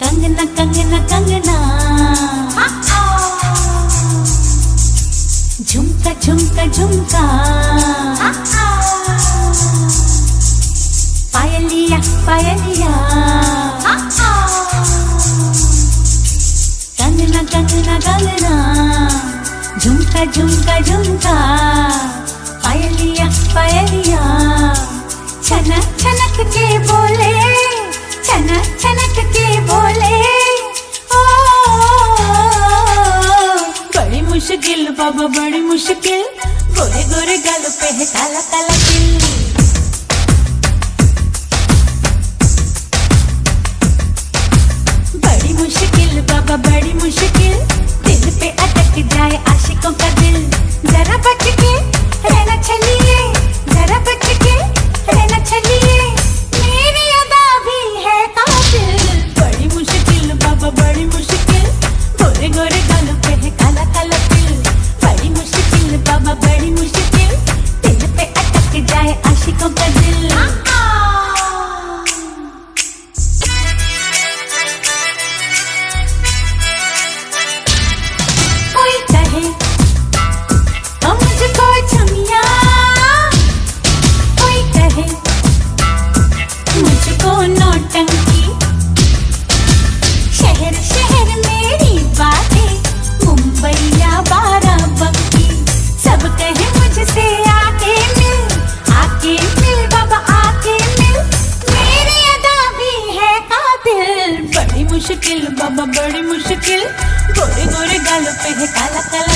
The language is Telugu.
కంగన కంగన కంగన. ఝుంక ఝుంక ఝుంక. పాయలియా పాయలియా. కంగన కంగన కంగన. ఝుంక ఝుంక ఝుంకా. बाबा बड़ी मुश्किल। गोरे गोरे गल पे है काला काला मुश्किल बाबा बड़ी मुश्किल। गोरे गोरे गालों पे है काला काला